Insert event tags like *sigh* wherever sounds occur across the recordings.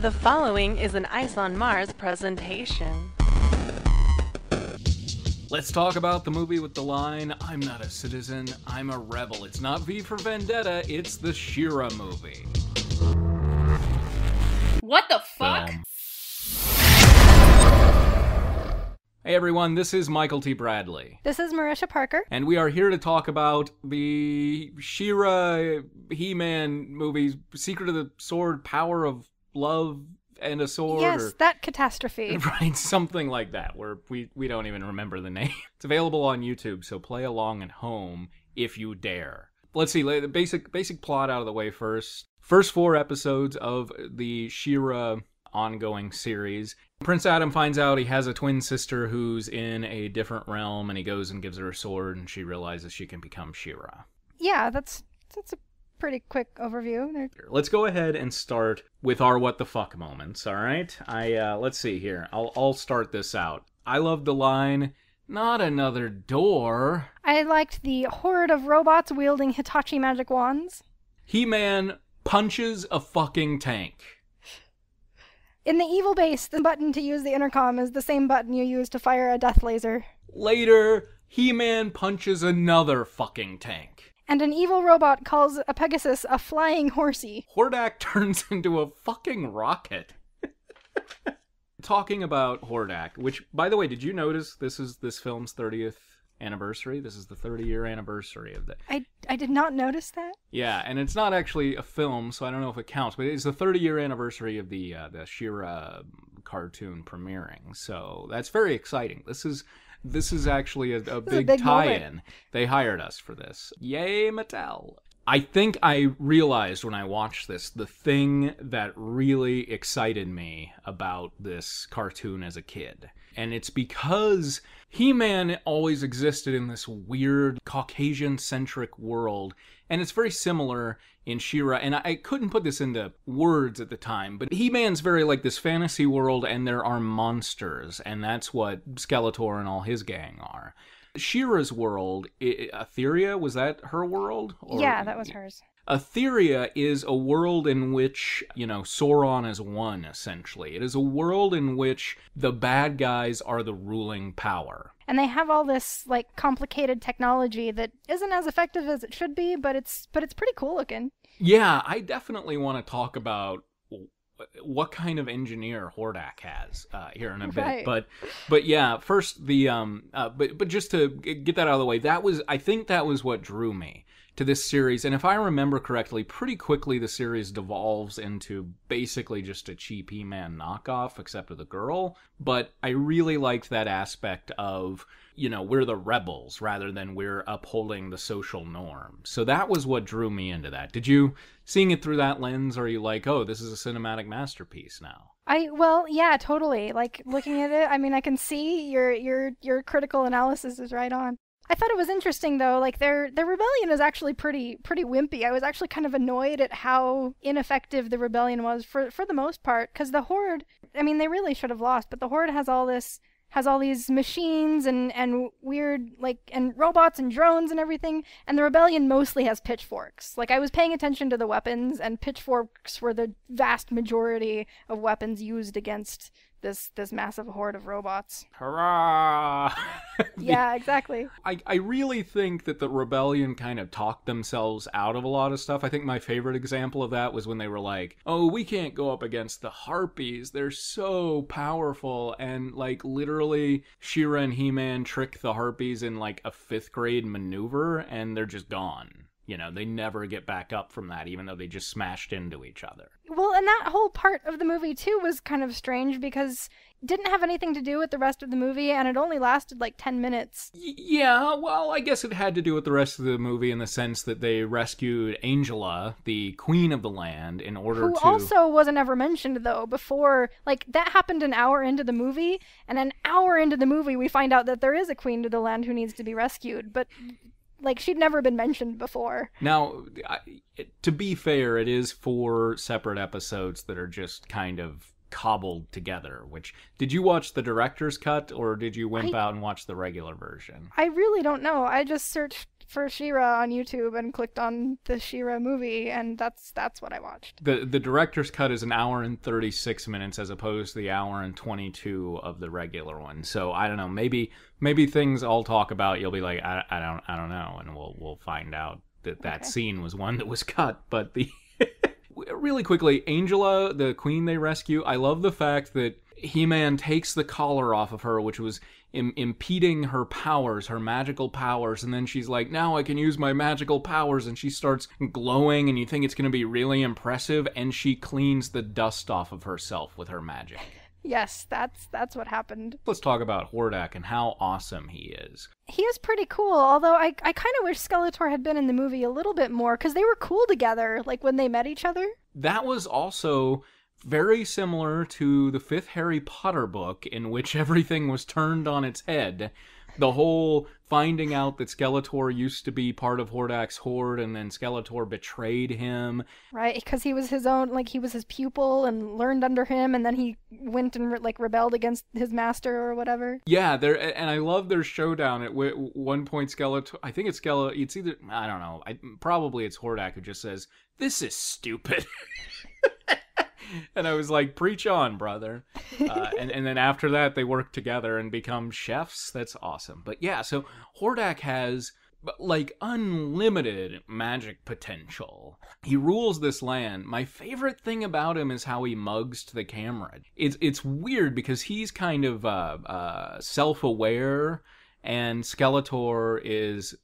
The following is an Ice on Mars presentation. Let's talk about the movie with the line, I'm not a citizen, I'm a rebel. It's not V for Vendetta, it's the She-Ra movie. What the fuck? Film. Hey everyone, this is Michael T. Bradley. This is Marisha Parker. And we are here to talk about the She-Ra He Man movies, Secret of the Sword, Power of Love and a Sword. yes, or- that catastrophe. *laughs* Right, something like that, where we, we don't even remember the name. *laughs* It's available on YouTube, so play along at home if you dare. Let's see, the basic basic plot out of the way first. First four episodes of the She-Ra ongoing series. Prince Adam finds out he has a twin sister who's in a different realm, and he goes and gives her a sword, and she realizes she can become She-Ra. yeah, that's that's a pretty quick overview. There- Let's go ahead and start with our what the fuck moments. All right, I uh, let's see here. I'll I'll start this out. I love the line, "Not another door." I liked the horde of robots wielding Hitachi magic wands. He-Man punches a fucking tank. In the evil base, the button to use the intercom is the same button you use to fire a death laser. Later, He-Man punches another fucking tank. And an evil robot calls a Pegasus a flying horsey. Hordak *laughs* turns into a fucking rocket. *laughs* Talking about Hordak, which, by the way, did you notice this is this film's 30th anniversary? This is the 30 year anniversary of the. I, I did not notice that. Yeah, and it's not actually a film, so I don't know if it counts, but it's the 30 year anniversary of the uh, the She-Ra cartoon premiering. So that's very exciting. This is this is actually a, a, is a big, big tie-in. They hired us for this. Yay, Mattel! I think I realized when I watched this the thing that really excited me about this cartoon as a kid. And it's because He Man always existed in this weird Caucasian centric world. And it's very similar in She-Ra. And I, I couldn't put this into words at the time, but He Man's very like this fantasy world, and there are monsters. And that's what Skeletor and all his gang are. She-Ra's world, I- Etheria, was that her world? Or- yeah, that was hers. Etheria is a world in which, you know, Sauron is one, essentially. It is a world in which the bad guys are the ruling power. And they have all this like complicated technology that isn't as effective as it should be, but it's but it's pretty cool looking. Yeah, I definitely want to talk about what kind of engineer Hordak has uh, here in a bit. Right. But but yeah, first the um uh, but but just to get that out of the way, that was I think that was what drew me to this series. And if I remember correctly, pretty quickly the series devolves into basically just a cheap He-Man knockoff except with a girl, but I really liked that aspect of you know, we're the rebels rather than we're upholding the social norm. So that was what drew me into that. Did you seeing it through that lens are you like, "Oh, this is a cinematic masterpiece now?" I well, yeah, totally. Like looking at it, I mean, I can see your your your critical analysis is right on. I thought it was interesting though, like their their rebellion is actually pretty pretty wimpy. I was actually kind of annoyed at how ineffective the rebellion was for for the most part cuz the horde, I mean, they really should have lost, but the horde has all this has all these machines and and weird like and robots and drones and everything and the rebellion mostly has pitchforks. Like i was paying attention to the weapons and pitchforks were the vast majority of weapons used against this this massive horde of robots Hurrah! *laughs* yeah exactly I, I really think that the rebellion kind of talked themselves out of a lot of stuff. I think my favorite example of that was when they were like, "Oh, we can't go up against the harpies. They're so powerful." And like literally She-Ra and He-Man trick the harpies in like a 5th grade maneuver and they're just gone. You know, they never get back up from that even though they just smashed into each other. Well and that whole part of the movie too was kind of strange because it didn't have anything to do with the rest of the movie and it only lasted like 10 minutes Yeah, well, I guess it had to do with the rest of the movie in the sense that they rescued Angela, the queen of the land, in order who to. also wasn't ever mentioned though before like that happened an hour into the movie and an hour into the movie we find out that there is a queen to the land who needs to be rescued but like she'd never been mentioned before Now, I, to be fair, it is four separate episodes that are just kind of cobbled together. Which did you watch the director's cut or did you wimp I- out and watch the regular version? i really don't know i just searched for She-Ra on YouTube and clicked on the She-Ra movie, and that's that's what I watched. The the director's cut is an hour and 36 minutes as opposed to the hour and 22 of the regular one. So I don't know. Maybe maybe things I'll talk about you'll be like I, I don't I don't know, and we'll we'll find out that that Okay. scene was one that was cut. But the *laughs* really quickly, Angela, the queen they rescue. I love the fact that He-Man takes the collar off of her, which was Im- impeding her powers, her magical powers, and then she's like, "Now I can use my magical powers," and she starts glowing, and you think it's going to be really impressive, and she cleans the dust off of herself with her magic. Yes, that's that's what happened. Let's talk about Hordak and how awesome he is. He is pretty cool, although I I kind of wish Skeletor had been in the movie a little bit more because they were cool together, like when they met each other. That was also very similar to the fifth Harry Potter book, in which *laughs* everything was turned on its head. The whole finding out that Skeletor used to be part of Hordak's horde, and then Skeletor betrayed him. Right, because he was his own, like he was his pupil and learned under him, and then he went and re- like rebelled against his master or whatever. Yeah, there, and I love their showdown. At w- one point, Skeletor, I think it's Skeletor. It's either I don't know. I, probably it's Hordak who just says, "This is stupid." *laughs* and I was like, "Preach on, brother." Uh, *laughs* and and then after that, they work together and become chefs. That's awesome. But yeah, so Hordak has like unlimited magic potential. He rules this land. My favorite thing about him is how he mugs to the camera. It's it's weird because he's kind of uh, uh, self-aware, and Skeletor is.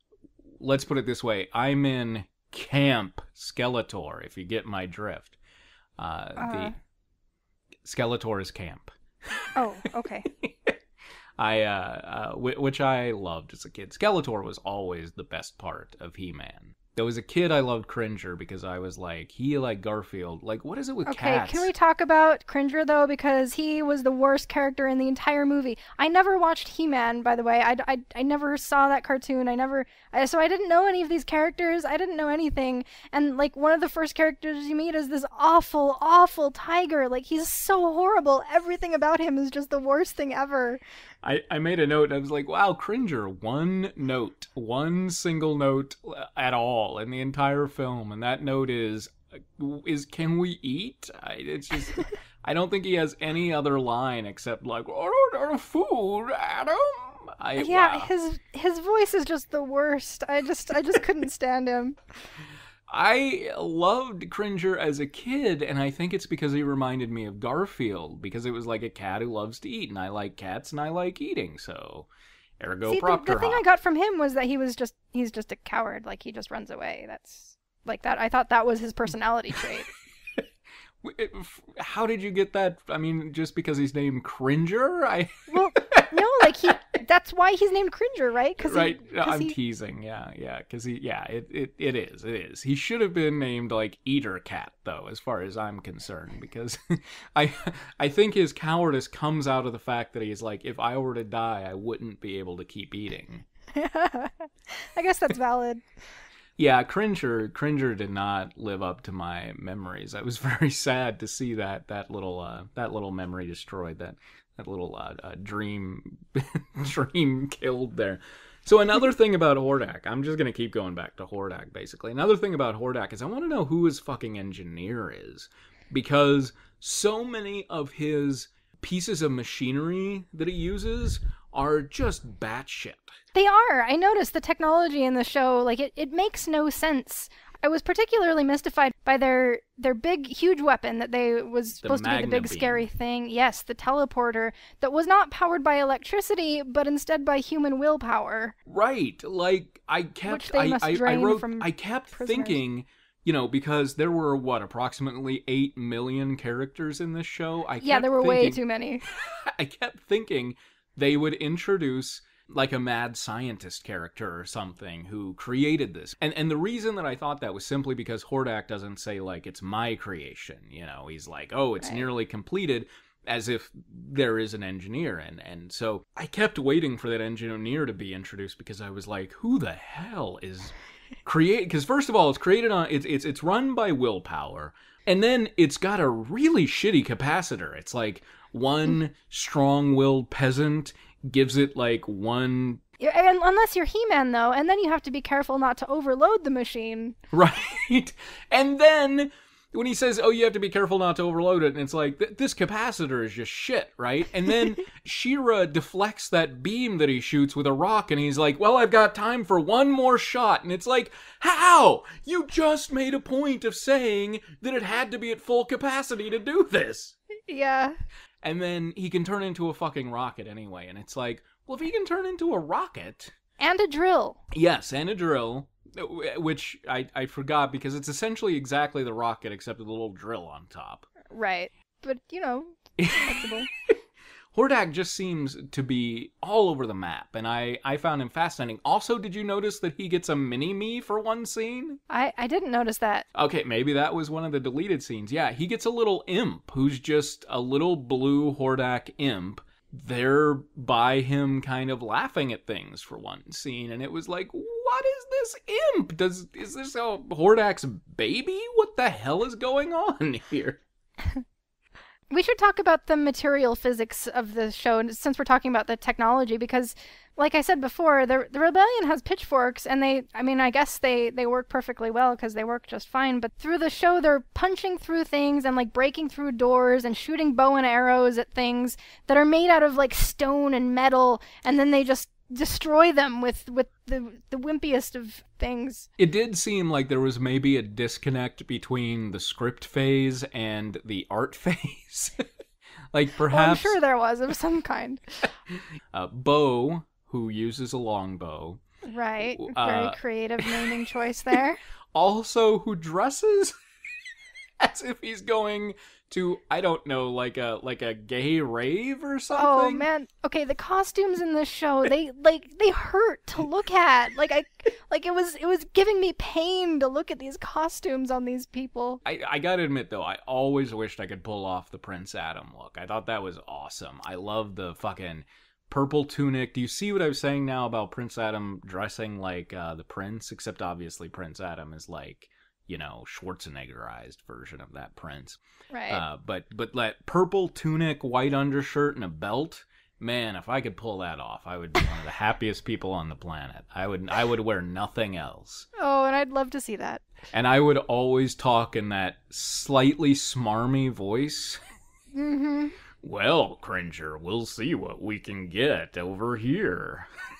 Let's put it this way: I'm in camp Skeletor. If you get my drift, uh, Uh. the Skeletor's camp. Oh, okay. *laughs* I uh, uh wh- which I loved as a kid. Skeletor was always the best part of He-Man. There was a kid I loved Cringer because I was like, he like Garfield. Like, what is it with Okay, cats? can we talk about Cringer though? Because he was the worst character in the entire movie. I never watched He Man, by the way. I, I, I never saw that cartoon. I never. I, so I didn't know any of these characters. I didn't know anything. And, like, one of the first characters you meet is this awful, awful tiger. Like, he's so horrible. Everything about him is just the worst thing ever. I, I made a note and I was like, wow, Cringer, one note, one single note at all in the entire film, and that note is is can we eat? I, it's just *laughs* I don't think he has any other line except like order food, Adam. I, yeah, wow. his his voice is just the worst. I just I just couldn't stand him. *laughs* I loved Cringer as a kid, and I think it's because he reminded me of Garfield, because it was like a cat who loves to eat, and I like cats and I like eating, so ergo See, the, the thing I got from him was that he was just he's just a coward. Like he just runs away. That's like that. I thought that was his personality trait. *laughs* W- it- f- How did you get that? I mean, just because he's named Cringer? I Well, no, like he. That's why he's named Cringer, right? Cause right. He, 'cause I'm he, teasing. Yeah, yeah. Because he, yeah, it, it, it is, it is. He should have been named like Eater Cat, though, as far as I'm concerned, because *laughs* I, I think his cowardice comes out of the fact that he's like, if I were to die, I wouldn't be able to keep eating. *laughs* I guess that's valid. Yeah, Cringer, Cringer did not live up to my memories. I was *laughs* very sad to see that that little uh, that little memory destroyed. That that little uh, uh, dream *laughs* dream killed there. So another thing about Hordak, I'm just gonna keep going back to Hordak. Basically, another thing about Hordak is I want to know who his fucking engineer is, because so many of his pieces of machinery that he uses are just batshit. They are. I noticed the technology in the show. Like it, it makes no sense. I was particularly mystified by their their big, huge weapon that they was supposed to be the big, Magna scary thing. Yes, the teleporter that was not powered by electricity, but instead by human willpower. Right. Like I kept I, I, I wrote I kept prisoners. thinking, you know, because there were what, approximately eight million characters in this show. I yeah, there were way too many. *laughs* I kept thinking they would introduce like a mad scientist character or something who created this. And and the reason that I thought that was simply because Hordak doesn't say like it's my creation, you know. He's like, "Oh, it's Right. nearly completed." As if there is an engineer, and and so I kept waiting for that engineer to be introduced because I was like, "Who the hell is *laughs* create?" Because first of all, it's created on it's it's it's run by willpower, and then it's got a really shitty capacitor. It's like one mm. strong willed peasant gives it like one And unless you're He-Man though, and then you have to be careful not to overload the machine. *laughs* Right. And then when he says, "Oh, you have to be careful not to overload it," and it's like th- this capacitor is just shit, right? And then *laughs* She-Ra deflects that beam that he shoots with a rock, and he's like, "Well, I've got time for one more shot," and it's like, how? You just made a point of saying that it had to be at full capacity to do this, Yeah. And then he can turn into a fucking rocket anyway, and it's like, well, if he can turn into a rocket. And a drill. Yes, and a drill, which I, I forgot because it's essentially exactly the rocket except with a little drill on top. Right. But, you know, flexible. *laughs* Hordak just seems to be all over the map, and I, I found him fascinating. Also, did you notice that he gets a mini me for one scene? I, I didn't notice that. Okay, maybe that was one of the deleted scenes. Yeah, he gets a little imp who's just a little blue Hordak imp. They're by him kind of laughing at things for one scene, and it was like, what is this imp? Does is this a Hordak's baby? What the hell is going on *laughs* here? *laughs* We should talk about the material physics of the show, since we're talking about the technology, because, like I said before, the the rebellion has pitchforks, and they, I mean, I guess they they work perfectly well because they work just fine. But through the show, they're punching through things and like breaking through doors and shooting bow and arrows at things that are made out of like stone and metal, and then they just destroy them with with the the wimpiest of things. It did seem like there was maybe a disconnect between the script phase and the art *laughs* phase. like Well, I'm perhaps sure there was of some kind. *laughs* uh, Bo, who uses a longbow, Right. Uh, Very creative *laughs* naming choice there. also who dresses as if he's going to I don't know like a like a gay rave or something. Oh man. Okay, the costumes in this show, they like they hurt to look at. Like I like it was it was giving me pain to look at these costumes on these people. I, I gotta admit though, I always wished I could pull off the Prince Adam look. I thought that was awesome. I love the fucking purple tunic. Do you see what I was saying now about Prince Adam dressing like uh, the prince? Except obviously Prince Adam is like, you know, Schwarzeneggerized version of that prince. Right. Uh, but but that purple tunic, white undershirt, and a belt. Man, if I could pull that off, I would be one of the *laughs* happiest people on the planet. I would I would wear nothing else. oh, and I'd love to see that. And I would always talk in that slightly smarmy voice. Mhm. *laughs* Well, Cringer, we'll see what we can get over here. *laughs*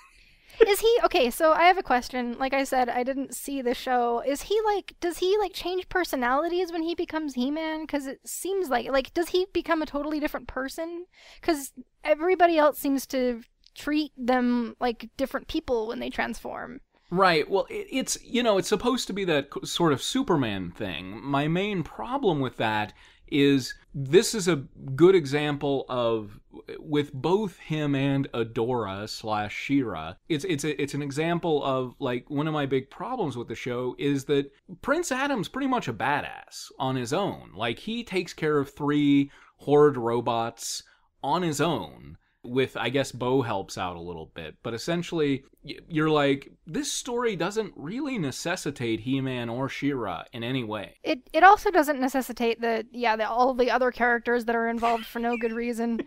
Is he okay, so I have a question. Like I said, I didn't see the show. Is he like does he like change personalities when he becomes He-Man cuz it seems like like does he become a totally different person? Cuz everybody else seems to treat them like different people when they transform. Right. Well, it, it's you know it's supposed to be that sort of Superman thing. My main problem with that is this is a good example of with both him and Adora slash She-Ra. It's it's a, it's an example of like one of my big problems with the show is that Prince Adam's pretty much a badass on his own. Like he takes care of three horde robots on his own with I guess Bo helps out a little bit, but essentially you're like this story doesn't really necessitate He-Man or She-Ra in any way. It it also doesn't necessitate the yeah, the, all the other characters that are involved for no good reason.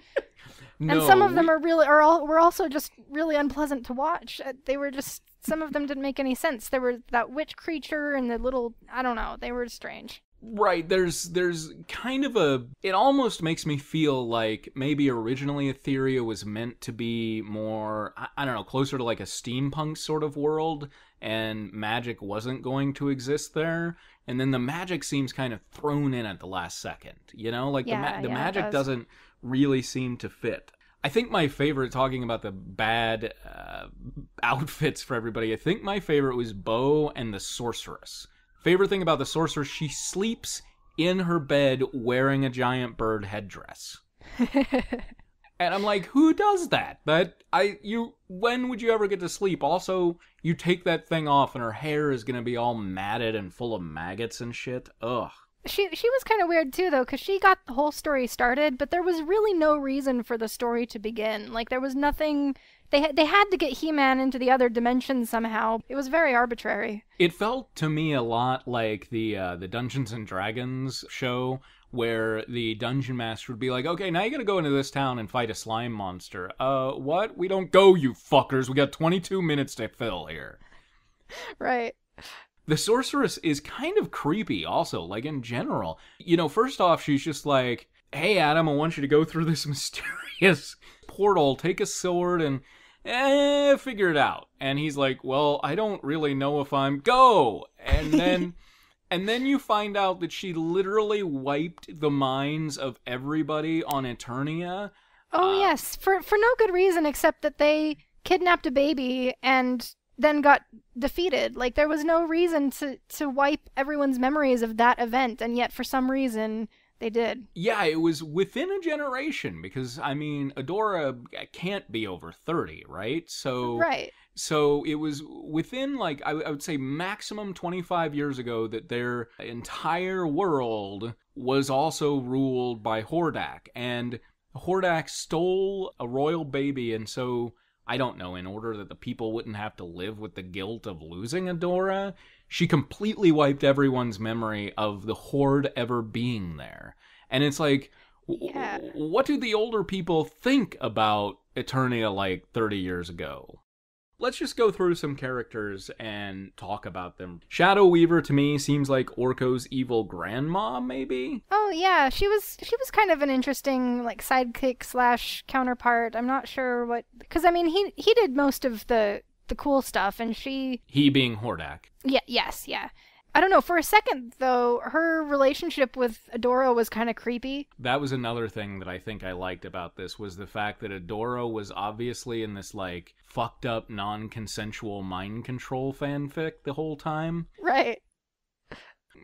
No, *laughs* and some of them are really are all were also just really unpleasant to watch. Uh, They were just some of them didn't make any sense. There were that witch creature and the little I don't know. They were strange. Right, there's there's kind of a it almost makes me feel like maybe originally Etheria was meant to be more I, I don't know, closer to like a steampunk sort of world and magic wasn't going to exist there and then the magic seems kind of thrown in at the last second, you know? Like the ma- the yeah, magic does. doesn't really seem to fit. I think my favorite, talking about the bad uh, outfits for everybody, I think my favorite was Bo and the Sorceress. Favorite thing about the Sorceress, she sleeps in her bed wearing a giant bird headdress. *laughs* And I'm like, who does that? That I you when would you ever get to sleep? Also, you take that thing off and her hair is gonna be all matted and full of maggots and shit. Ugh. She she was kind of weird too though cuz she got the whole story started, but there was really no reason for the story to begin. Like there was nothing They had they had to get He-Man into the other dimension somehow. It was very arbitrary. It felt to me a lot like the uh, the Dungeons and Dragons show where the dungeon master would be like, "Okay, now you got to go into this town and fight a slime monster." Uh, what? We don't go, you fuckers. We got 22 minutes to fill here. *laughs* Right. The sorceress is kind of creepy also, like in general. You know, first off, she's just like, "Hey Adam, I want you to go through this *laughs* mysterious portal, take a sword and eh, figure it out." And he's like, "Well, I don't really know if I'm go." And then *laughs* and then you find out that she literally wiped the minds of everybody on Eternia. Oh Uh, yes, for for no good reason except that they kidnapped a baby and then got defeated. Like there was no reason to to wipe everyone's memories of that event, and yet for some reason they did. Yeah, it was within a generation because I mean, Adora can't be over 30, right? So Right. So it was within like I, I would say maximum 25 years ago that their entire world was also ruled by Hordak and Hordak stole a royal baby and so I don't know in order that the people wouldn't have to live with the guilt of losing Adora she completely wiped everyone's memory of the horde ever being there and it's like w- Yeah. what do the older people think about Eternia like 30 years ago let's just go through some characters and talk about them. Shadow Weaver to me seems like Orko's evil grandma, maybe. Oh yeah, she was she was kind of an interesting like sidekick slash counterpart. I'm not sure what because I mean he he did most of the the cool stuff, and she He being Hordak. yeah yes yeah. I don't know. For a second though, her relationship with Adora was kind of creepy. That was another thing that I think I liked about this was the fact that Adora was obviously in this like fucked up non-consensual mind control fanfic the whole time. Right.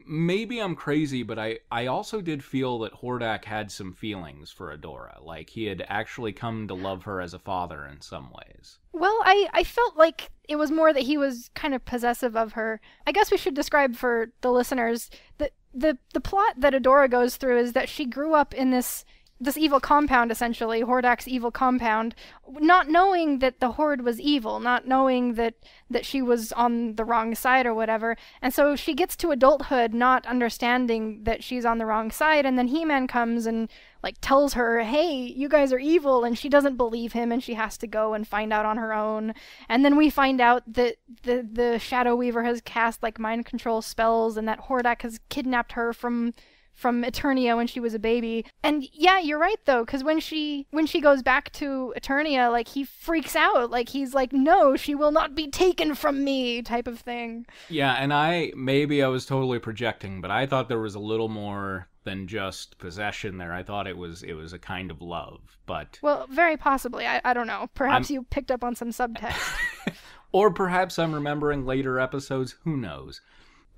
Maybe I'm crazy, but I, I also did feel that Hordak had some feelings for Adora. Like he had actually come to love her as a father in some ways. Well, I, I felt like it was more that he was kind of possessive of her. I guess we should describe for the listeners that the the plot that Adora goes through is that she grew up in this this evil compound essentially, Hordak's evil compound, not knowing that the horde was evil, not knowing that that she was on the wrong side or whatever. And so she gets to adulthood not understanding that she's on the wrong side and then He-Man comes and like tells her, "Hey, you guys are evil," and she doesn't believe him, and she has to go and find out on her own. And then we find out that the the Shadow Weaver has cast like mind control spells, and that Hordak has kidnapped her from from Eternia when she was a baby. And yeah, you're right though, because when she when she goes back to Eternia, like he freaks out, like he's like, "No, she will not be taken from me," type of thing. Yeah, and I maybe I was totally projecting, but I thought there was a little more than just possession there. I thought it was it was a kind of love, but Well, very possibly. I, I don't know. Perhaps you picked up on some subtext. *laughs* or perhaps I'm remembering later episodes, who knows.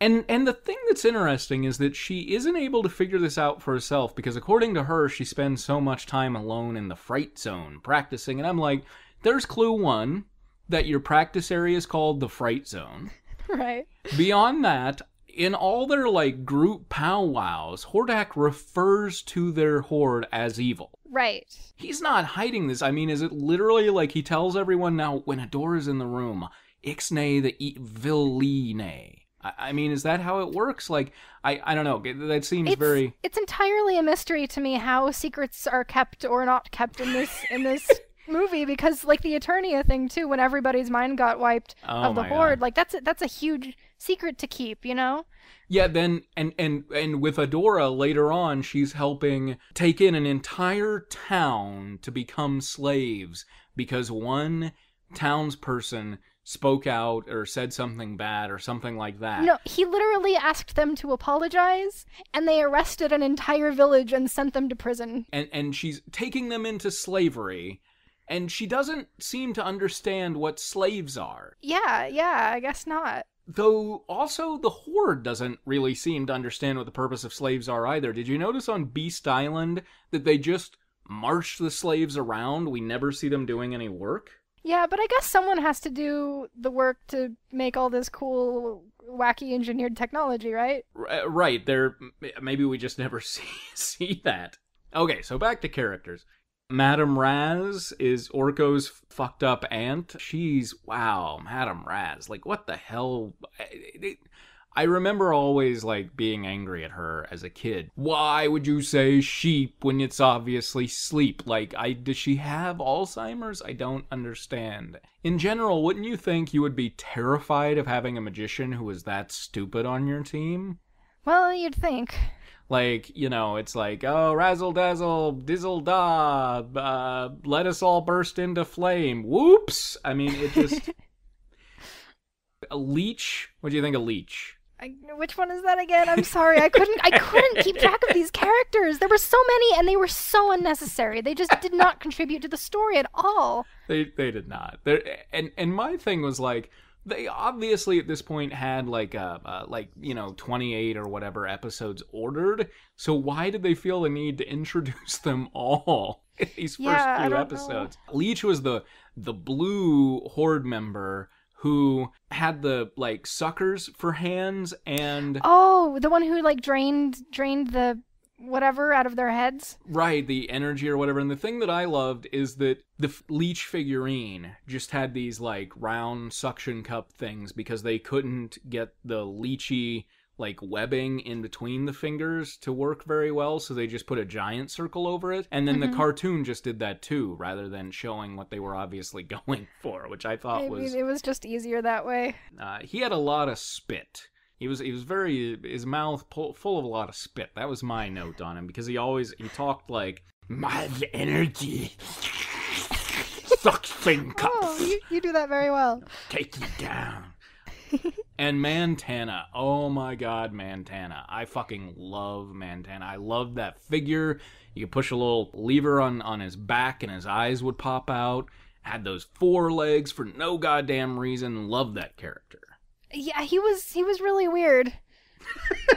And and the thing that's interesting is that she isn't able to figure this out for herself because according to her she spends so much time alone in the fright zone practicing and I'm like there's clue 1 that your practice area is called the fright zone. *laughs* right. Beyond that, in all their like group powwows, Hordak refers to their horde as evil. Right. He's not hiding this. I mean, is it literally like he tells everyone now when Adora's in the room, Ixnay the e- Villine? I, mean, is that how it works? Like, I, I don't know. That seems It's, very. it's entirely a mystery to me how secrets are kept or not kept in this in this *laughs* movie because like the Eternia thing too when everybody's mind got wiped Oh of the horde God. like that's a, that's a huge secret to keep you know Yeah, then and and and with Adora later on, she's helping take in an entire town to become slaves because one townsperson spoke out or said something bad or something like that. no he literally asked them to apologize and they arrested an entire village and sent them to prison And and she's taking them into slavery and she doesn't seem to understand what slaves are. yeah yeah i guess not Though also the Horde doesn't really seem to understand what the purpose of slaves are either. Did you notice on Beast Island that they just march the slaves around? We never see them doing any work? Yeah but i guess someone has to do the work to make all this cool wacky engineered technology right R- uh, right, there maybe we just never *laughs* see see that. Okay, so back to characters. Madame Razz is Orko's fucked up aunt. She's wow, Madame Razz. Like what the hell? I remember always like being angry at her as a kid. Why would you say sheep when it's obviously sleep? Like I does she have Alzheimer's? I don't understand. In general, wouldn't you think you would be terrified of having a magician who was that stupid on your team? Well, you'd think. Like, you know, it's like, oh, razzle dazzle, dizzle da, uh, let us all burst into flame. Whoops! I mean, it just. *laughs* a leech? What do you think of leech? I, which one is that again? I'm sorry, I couldn't. I couldn't keep track of these characters. There were so many, and they were so unnecessary. They just did not contribute to the story at all. They they did not. They're, and and my thing was like, they obviously at this point had like uh, uh, like you know 28 or whatever episodes ordered so why did they feel the need to introduce them all in these first Yeah, I few episodes leech was the the blue horde member who had the like suckers for hands and Oh, the one who like drained drained the whatever out of their heads. Right, the energy or whatever. And the thing that I loved is that the f- Leech figurine just had these like round suction cup things because they couldn't get the leechy like webbing in between the fingers to work very well, so they just put a giant circle over it. And then the cartoon just did that too, rather than showing what they were obviously *laughs* going for, which I thought Maybe was it was just easier that way. uh, he had a lot of spit. He was he was very his mouth pull, full of a lot of spit. That was my note on him because he always he talked like my energy suction cup Oh, you, you do that very well. take you down. *laughs* and Mantenna, oh my god, Mantenna! I fucking love Mantenna. I love that figure. You could push a little lever on on his back and his eyes would pop out. Had those four legs for no goddamn reason. Love that character. Yeah, he was he was really weird. *laughs*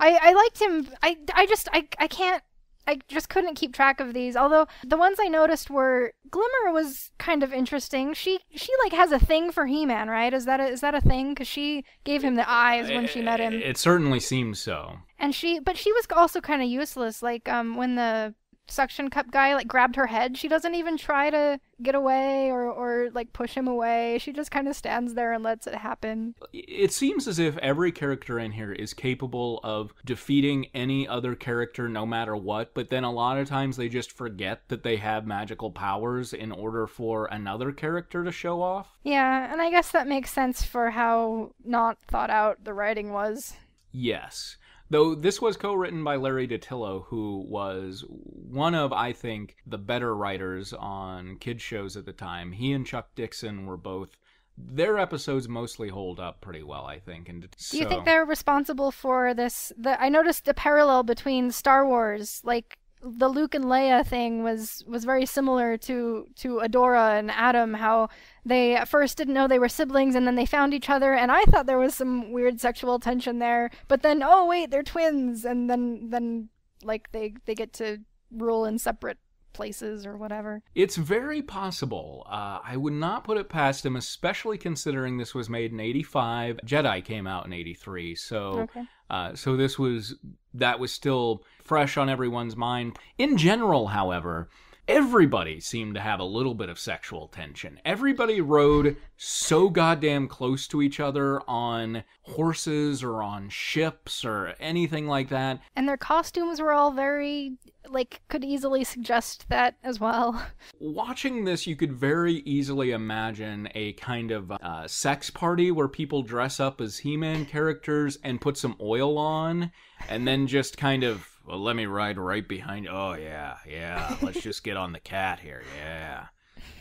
I I liked him. I I just I I can't I just couldn't keep track of these. Although the ones I noticed were Glimmer was kind of interesting. She she like has a thing for He-Man, right? Is that a, is that a thing? Because she gave him the eyes when she met him, It certainly seems so. and she but she was also kind of useless. Like um when the suction cup guy like grabbed her head, she doesn't even try to get away or or like push him away. She just kind of stands there and lets it happen. It seems as if every character in here is capable of defeating any other character no matter what, but then a lot of times they just forget that they have magical powers in order for another character to show off. Yeah, and I guess that makes sense for how not thought out the writing was. Yes. Though this was co written by Larry DiTillio, who was one of, I think, the better writers on kids' shows at the time. He and Chuck Dixon were both. Their episodes mostly hold up pretty well, I think. And Do you think they're responsible for this? The I noticed a parallel between Star Wars, like the Luke and Leia thing was was very similar to to Adora and Adam. How they at first didn't know they were siblings, and then they found each other, and I thought there was some weird sexual tension there. But then, oh wait, they're twins, and then then like they they get to rule in separate places or whatever. It's very possible. Uh, I would not put it past him, especially considering this was made in '85. Jedi came out in '83, so Okay. Uh, so this was that was still fresh on everyone's mind. In general, however. Everybody seemed to have a little bit of sexual tension. Everybody rode so goddamn close to each other on horses or on ships or anything like that. And their costumes were all very like could easily suggest that as well. *laughs* Watching this, you could very easily imagine a kind of uh, sex party where people dress up as He Man characters and put some oil on, and then just kind of, well, let me ride right behind. Oh, yeah, yeah, let's just get on the cat here. Yeah,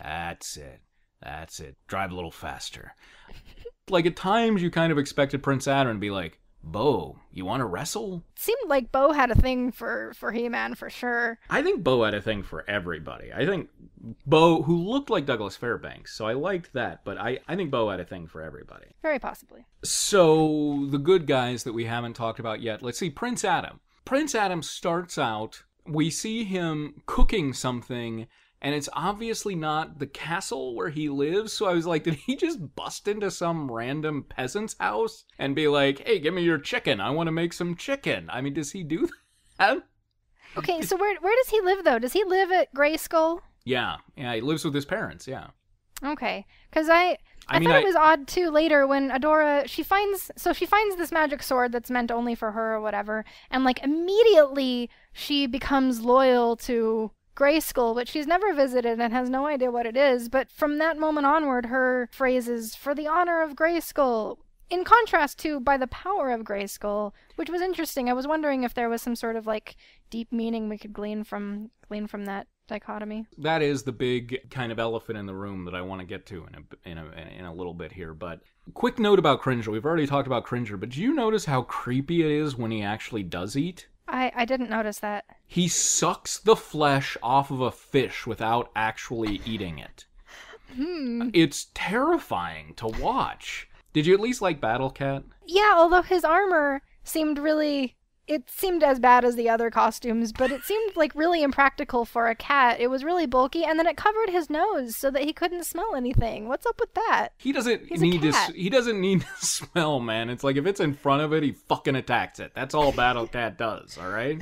that's it. That's it. Drive a little faster. Like at times, you kind of expected Prince Adam to be like, Bo, you want to wrestle? It seemed like Bo had a thing for for He-Man for sure. I think Bo had a thing for everybody. I think Bo, who looked like Douglas Fairbanks, so I liked that, but I, I think Bo had a thing for everybody. Very possibly. So, the good guys that we haven't talked about yet, let's see, Prince Adam. Prince Adam starts out, we see him cooking something, and it's obviously not the castle where he lives. So I was like, did he just bust into some random peasant's house and be like, hey, give me your chicken. I want to make some chicken? I mean, does he do *laughs* that? Okay, so where where does he live though? Does he live at Gray Skull? Yeah, yeah, he lives with his parents. Yeah, Okay, because I I, I mean, thought I- it was odd too. Later, when Adora she finds so she finds this magic sword that's meant only for her or whatever, and like immediately she becomes loyal to Grayskull, which she's never visited and has no idea what it is. But from that moment onward, her phrase is "for the honor of Grayskull." In contrast to "by the power of Grayskull," which was interesting. I was wondering if there was some sort of like deep meaning we could glean from glean from that dichotomy. that is the big kind of elephant in the room that I want to get to in a in a in a little bit here. But quick note about Cringer. We've already talked about Cringer, but do you notice how creepy it is when he actually does eat? I I didn't notice that. He sucks the flesh off of a fish without actually eating it. hmm. It's terrifying to watch. Did you at least like Battle Cat? Yeah, although his armor seemed really it seemed as bad as the other costumes, but it seemed like really impractical for a cat. It was really bulky and then it covered his nose so that he couldn't smell anything. What's up with that? He doesn't He's need to. He doesn't need *laughs* to smell, man. It's like if it's in front of it, he fucking attacks it. That's all Battle Cat does. All right.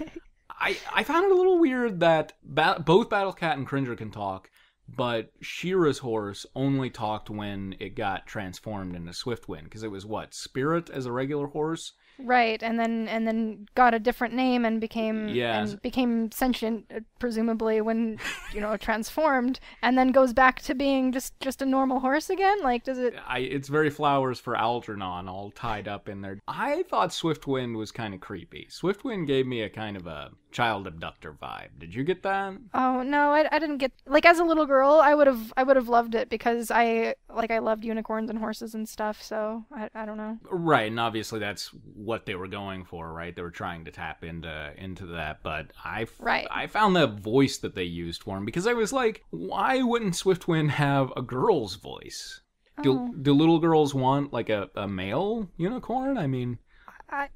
*laughs* I I found it a little weird that ba- both Battle Cat and Cringer can talk, but She-Ra's horse only talked when it got transformed into Swiftwind because it was what Spirit as a regular horse. Right, and then and then got a different name and became Yes. and became sentient uh, presumably when you know transformed and then goes back to being just just a normal horse again. Like does it I it's very flowers for Algernon all tied up in there. I thought Swiftwind was kind of creepy. Swiftwind gave me a kind of a child abductor vibe. Did you get that? Oh no, I, I didn't get like as a little girl I would have I would have loved it because I like I loved unicorns and horses and stuff. So I I don't know. Right, and obviously that's what they were going for, right? They were trying to tap into into that, but I f- Right. I found that voice that they used for him because I was like, why wouldn't Swiftwind have a girl's voice? Do Oh. do little girls want like a, a male unicorn? I mean, I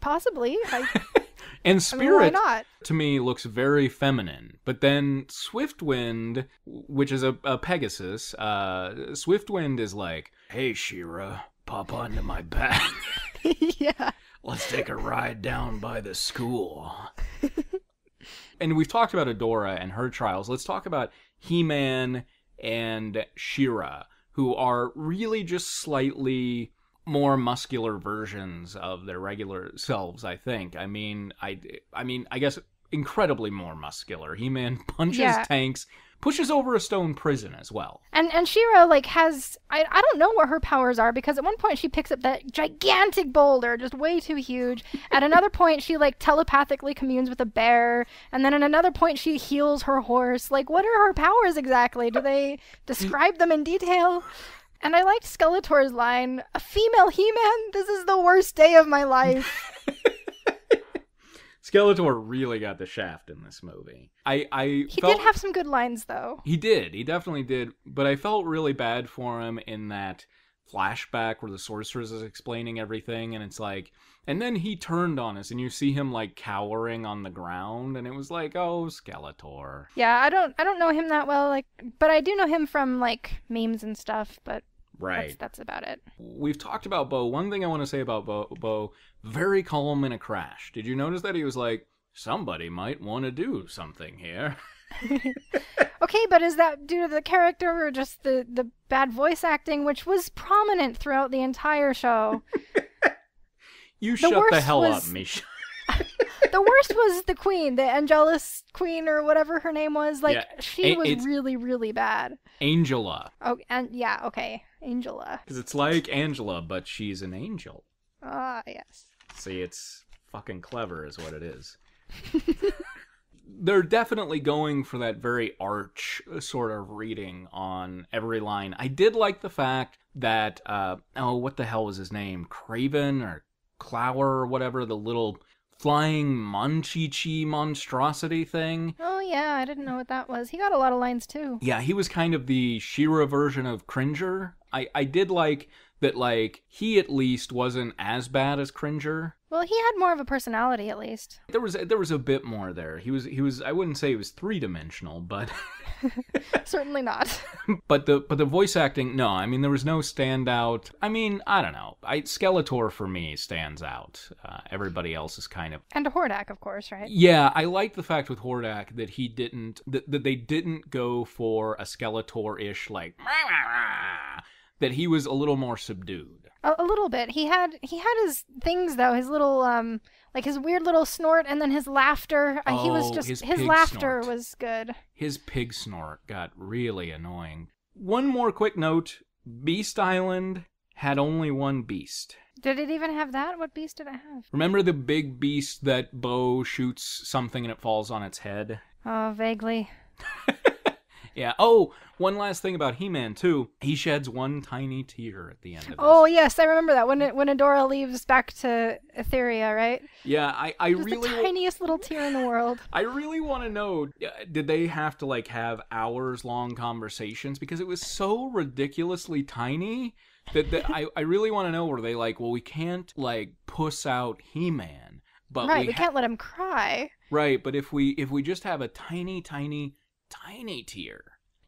possibly. I, *laughs* and I mean, Spirit not? to me looks very feminine. But then Swiftwind, which is a, a Pegasus, uh, Swiftwind is like, "Hey She-Ra, pop onto my back. *laughs* yeah. Let's take a ride down by the school." *laughs* and we've talked about Adora and her trials. Let's talk about He-Man and She-Ra, who are really just slightly more muscular versions of their regular selves, I think. I mean, I I mean, I guess incredibly more muscular. He-Man *laughs* punches Yeah. tanks, pushes over a stone prison as well. And and She-Ra like has I I don't know what her powers are because at one point she picks up that gigantic boulder, just way too huge. At another *laughs* point she like telepathically communes with a bear, and then at another point she heals her horse. Like what are her powers exactly? Do they *laughs* describe them in detail? And I liked Skeletor's line, "A female He-Man. This is the worst day of my life." *laughs* Skeletor really got the shaft in this movie. I I He felt, did have some good lines though. He did. He definitely did. But I felt really bad for him in that flashback where the sorceress is explaining everything and it's like and then he turned on us and you see him like cowering on the ground and it was like, "Oh, Skeletor." Yeah, I don't I don't know him that well like but I do know him from like memes and stuff, but Right. that's that's about it. We've talked about Bo. One thing I want to say about Bo, Bo, very calm in a crash. Did you notice that he was like, "Somebody might want to do something here." *laughs* *laughs* Okay, but is that due to the character or just the, the bad voice acting, which was prominent throughout the entire show? *laughs* You shut the hell was- up, Misha. The worst was the queen, the Angelus queen or whatever her name was. Like Yeah, she was really, really bad. Angela. Oh, and yeah, okay, Angela. Because it's like Angela, but she's an angel. Ah, yes. See, it's fucking clever, is what it is. *laughs* They're definitely going for that very arch sort of reading on every line. I did like the fact that, uh, oh, what the hell was his name? Craven or Clower or whatever, the little flying Monchichi monstrosity thing. Oh yeah, I didn't know what that was. He got a lot of lines too. Yeah, he was kind of the She-Ra version of Cringer. I, I did like that, like, he at least wasn't as bad as Cringer. Well, he had more of a personality at least. There was there was a bit more there. He was he was I wouldn't say he was three dimensional, but *laughs* *laughs* Certainly not. *laughs* but the but the voice acting no. I mean there was no standout. I mean I don't know. I Skeletor for me stands out. Uh, everybody else is kind of and a Hordak, of course, right? yeah. I like the fact with Hordak that he didn't that, that they didn't go for a Skeletor ish like that he was a little more subdued. A, a little bit. He had he had his things though. His little um like his weird little snort and then his laughter. Uh, he was Oh, just his his, laughter snort. was good. his pig snort got really annoying. One more quick note Beast Island had only one beast. Did it even have that? What beast did it have? Remember the big beast that Bo shoots something and it falls on its head? Oh, vaguely. *laughs* Yeah. Oh, one last thing about He Man, too. He sheds one tiny tear at the end of this. Oh yes, I remember that when it, when Adora leaves back to Etheria, right? yeah, I, I Just really. the tiniest little tear in the world. *laughs* I really want to know uh, did they have to like have hours long conversations because it was so ridiculously tiny that, that I, I really want to know were they like well we can't like puss out He-Man but right, we, we ha- can't let him cry. right but if we if we just have a tiny tiny tiny tear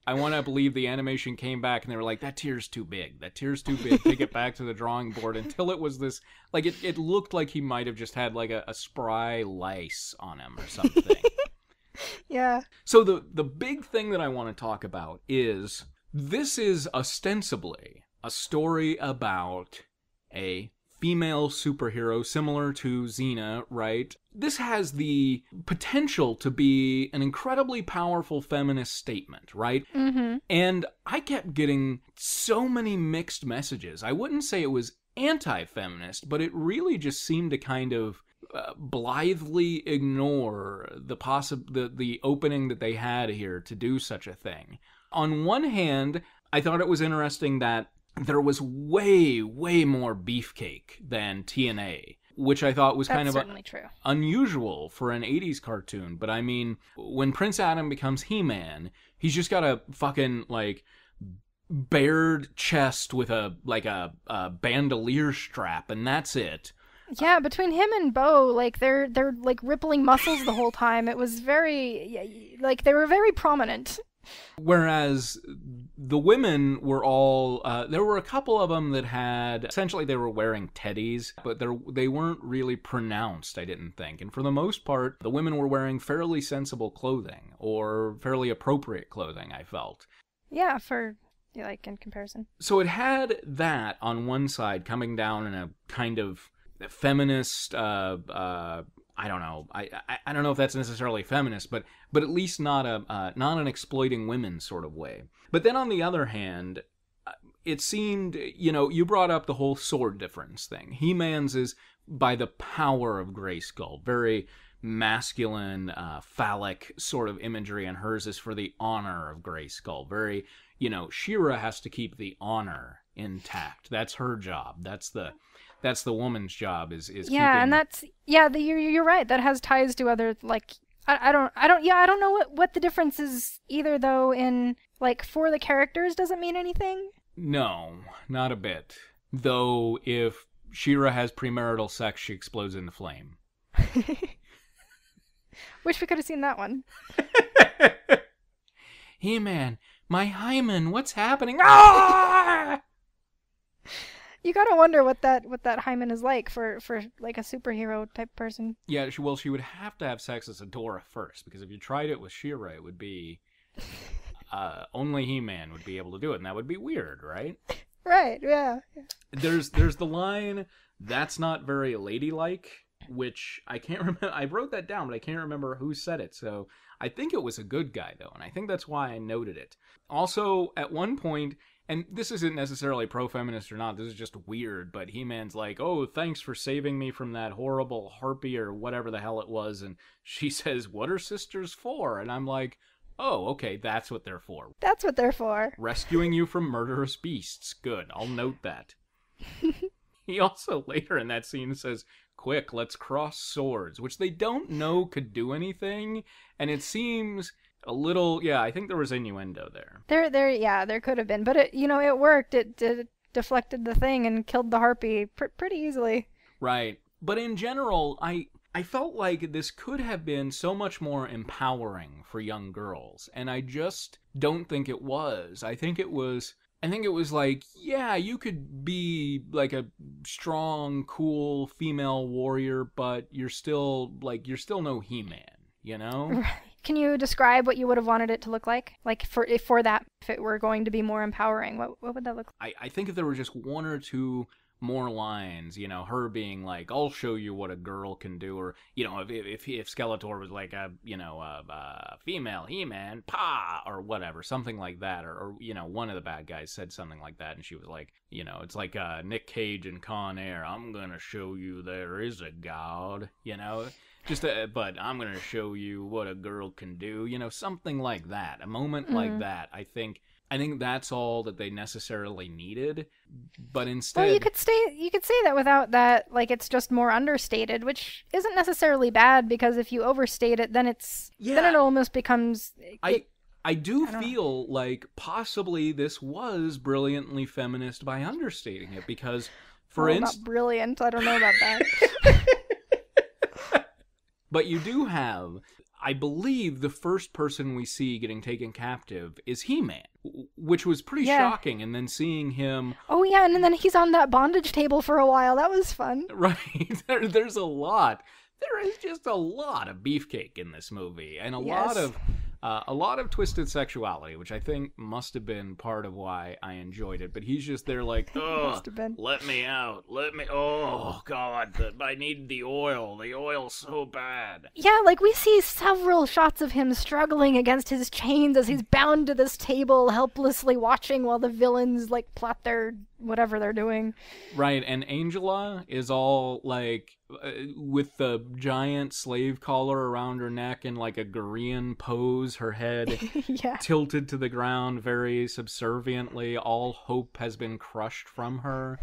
I want to believe the animation came back and they were like that tear's too big. That tear's too big. Take it back to the drawing board. Until it was this like it, it looked like he might have just had like a, a spry lice on him or something. *laughs* Yeah. so the the big thing that I want to talk about is this is ostensibly a story about a female superhero similar to Xena, right? This has the potential to be an incredibly powerful feminist statement, right? Mm-hmm. And I kept getting so many mixed messages. I wouldn't say it was anti feminist, but it really just seemed to kind of uh, blithely ignore the, possi- the, the opening that they had here to do such a thing. On one hand, I thought it was interesting that there was way, way more beefcake than TNA. Which I thought was That's kind of a, certainly true. unusual for an 80s cartoon, but I mean, when Prince Adam becomes He Man, he's just got a fucking, like, bared chest with a, like, a, a bandolier strap, and that's it. Yeah, between him and Bow, like they're they're like rippling muscles the whole time. It was very like they were very prominent. Whereas the women were all, uh, there were a couple of them that had, essentially they were wearing teddies, but they're, they weren't really pronounced, I didn't think. And for the most part, the women were wearing fairly sensible clothing, or fairly appropriate clothing, I felt. Yeah, for like in comparison. so it had that on one side coming down in a kind of feminist uh uh I don't know. I, I I don't know if that's necessarily feminist, but but at least not a uh, not an exploiting women sort of way. But then on the other hand, uh, it seemed you know you brought up the whole sword difference thing. He Man's is by the power of Grayskull, very masculine, uh, phallic sort of imagery, and hers is for the honor of Grayskull. Very you know She-Ra has to keep the honor intact. That's her job. That's the that's the woman's job is is Yeah, keeping, and that's yeah. The, you're you're right. That has ties to other like I, I don't I don't yeah I don't know what what the difference is either though. In like for the characters doesn't mean anything. No, not a bit. Though if She-Ra has premarital sex, she explodes into flame. *laughs* Wish we could have seen that one. *laughs* He man, my hymen, what's happening? Ah! You gotta wonder what that what that hymen is like for for like a superhero type person. yeah, she, well, she would have to have sex as Adora first, because if you tried it with She-Ra, it would be *laughs* uh, only He Man would be able to do it, and that would be weird, right? *laughs* Right. Yeah. there's there's the line that's not very ladylike which i can't *laughs* remember i wrote that down but i can't remember who said it so i think it was a good guy though and i think that's why i noted it also at one point and this isn't necessarily pro-feminist or not this is just weird but he-man's like oh thanks for saving me from that horrible harpy or whatever the hell it was and she *laughs* says what are sisters for and i'm like oh okay that's what they're for That's what they're for. rescuing you from murderous beasts. Good, I'll note that. *laughs* he also later in that scene says, Quick, let's cross swords, which they don't know could do anything, and it seems a little yeah, I think there was innuendo there. There there yeah there could have been, but it you know it worked. It, it deflected the thing and killed the harpy pr- pretty easily. Right. but in general, I I felt like this could have been so much more empowering for young girls, and I just don't think it was. I think it was I think it was like, yeah, you could be like a strong, cool female warrior, but you're still like you're still no He-Man, you know? *laughs* Can you describe what you would have wanted it to look like? Like for if for that if it were going to be more empowering, what what would that look like? I, I think if there were just one or two more lines, you know, her being like, "I'll show you what a girl can do," or you know, if if if Skeletor was like a you know a, a female He-Man, pa, or whatever, something like that, or, or you know, one of the bad guys said something like that, and she was like, you know, it's like uh, Nick Cage and Con Air, "I'm gonna show you there is a god," you know. Just, a, but I'm gonna show you what a girl can do, you know, something like that. A moment mm-hmm. like that, I think I think that's all that they necessarily needed. But instead, well, you could stay. You could say that without that. Like it's just more understated, which isn't necessarily bad because if you overstate it, then it's yeah. then it almost becomes. It, I I do I feel know. like possibly this was brilliantly feminist by understating it because, for well, instance, brilliant. I don't know about that. *laughs* but you do have I believe the first person we see getting taken captive is He Man, which was pretty yeah. shocking. And then seeing him. Oh, yeah, and then he's on that bondage table for a while. That was fun. *laughs* Right. *laughs* There, there's a lot. There is just a lot of beefcake in this movie, and a yes. lot of uh, a lot of twisted sexuality, which I think must have been part of why I enjoyed it. But he's just there, like, *laughs* oh, let me out, let me. Oh God, the, I need the oil. The oil so bad. Yeah, like we see several shots of him struggling against his chains as he's bound to this table, helplessly watching while the villains like plot their whatever they're doing. Right, and Angella is all like uh, with the giant slave collar around her neck in like a Korean pose, her head *laughs* yeah. tilted to the ground very subserviently. All hope has been crushed from her.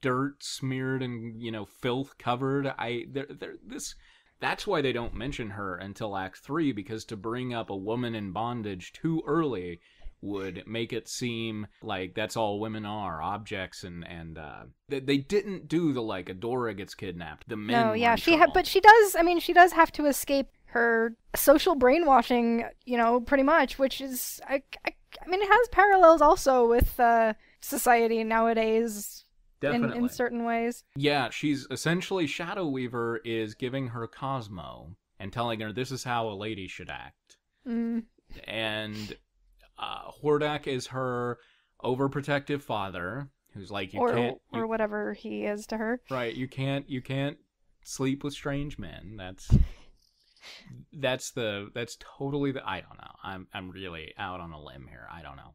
Dirt smeared and you know filth covered. I there there this that's why they don't mention her until Act Three because to bring up a woman in bondage too early would make it seem like that's all women are objects and and uh, they, they didn't do the like Adora gets kidnapped the men no yeah she had but she does I mean she does have to escape her social brainwashing you know pretty much which is I, I, I mean it has parallels also with uh, society nowadays Definitely. In, in certain ways. Yeah, she's essentially Shadow Weaver is giving her Cosmo and telling her this is how a lady should act. Mm. And uh, Hordak is her overprotective father, who's like you or, can't or whatever he is to her. Right, you can't you can't sleep with strange men. That's that's the that's totally the I don't know. I'm I'm really out on a limb here. I don't know.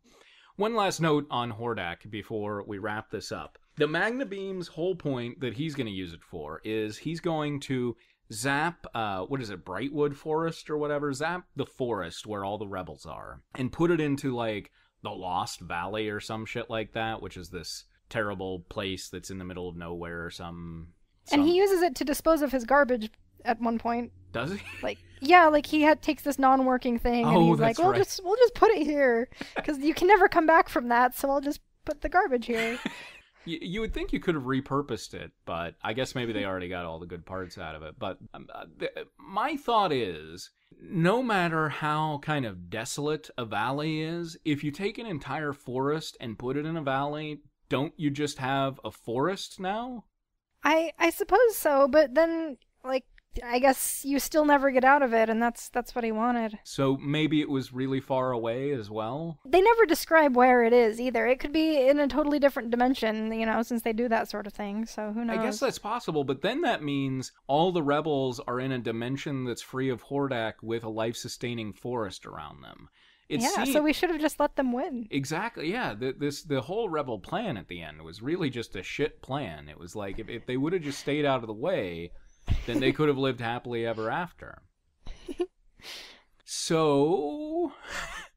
One last note on Hordak before we wrap this up. The Magna Beam's whole point that he's going to use it for is he's going to zap uh what is it brightwood forest or whatever? Zap the forest where all the rebels are and put it into like the lost valley or some shit like that which is this terrible place that's in the middle of nowhere or some, some... and he uses it to dispose of his garbage at one point. Does he? *laughs* Like yeah like he had takes this non-working thing and oh, he's like we'll right. just we'll just put it here. Because you can never come back from that so i'll just put the garbage here *laughs* you, would think you could have repurposed it, but I guess maybe they already got all the good parts out of it. But um, uh, the, my thought is no matter how kind of desolate a valley is, if you take an entire forest and put it in a valley, don't you just have a forest now? I I suppose so, but then like I guess you still never get out of it, and that's that's what he wanted. So maybe it was really far away as well. They never describe where it is either. It could be in a totally different dimension, you know, since they do that sort of thing. So who knows? I guess that's possible, but then that means all the rebels are in a dimension that's free of Hordak with a life-sustaining forest around them. It yeah, seemed... so we should have just let them win. Exactly. Yeah, the, this the whole rebel plan at the end was really just a shit plan. It was like if, if they would have just stayed out of the way then they could have lived happily ever after. *laughs* so,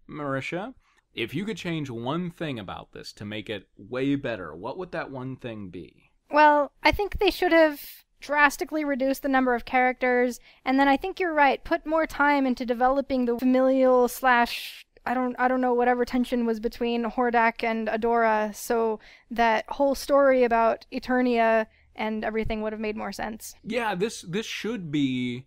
Marisha, if you could change one thing about this to make it way better, what would that one thing be? Well, I think they should have drastically reduced the number of characters, and then I think you're right, put more time into developing the familial slash I don't I don't know whatever tension was between Hordak and Adora, so that whole story about Eternia and everything would have made more sense. Yeah, this this should be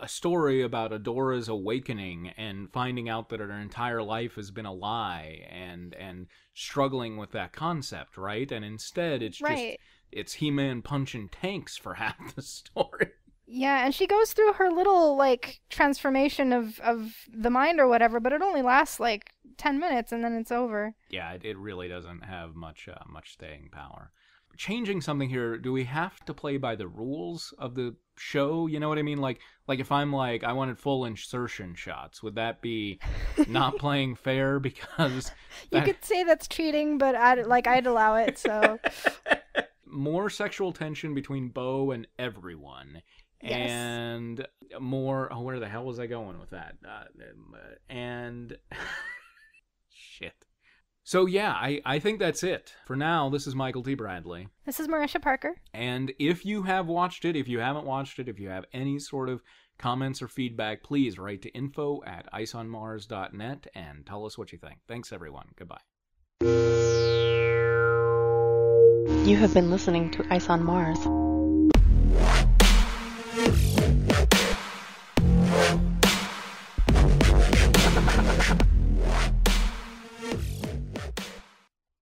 a story about Adora's awakening and finding out that her entire life has been a lie and and struggling with that concept, right? And instead it's Right. just it's He-Man punching tanks for *laughs* half the story. Yeah, and she goes through her little like transformation of of the mind or whatever, but it only lasts like 10 minutes and then it's over. Yeah, it, it really doesn't have much uh, much staying power. Changing something here, do we have to play by the rules of the show? You know what I mean? Like like if I'm like I wanted full insertion shots, would that be not *laughs* playing fair *laughs* because You could say that's cheating, but I'd like I'd allow it. So *laughs* more sexual tension between Bow and everyone. Yes. And more. Oh, where the hell was I going with that? Uh, um, uh, and shit. So, yeah, I, I think that's it. For now, this is Michael T. Bradley. This is Marisha Parker. And if you have watched it, if you haven't watched it, if you have any sort of comments or feedback, please write to info at iceonmars.net and tell us what you think. Thanks, everyone. Goodbye. You have been listening to Ice on Mars.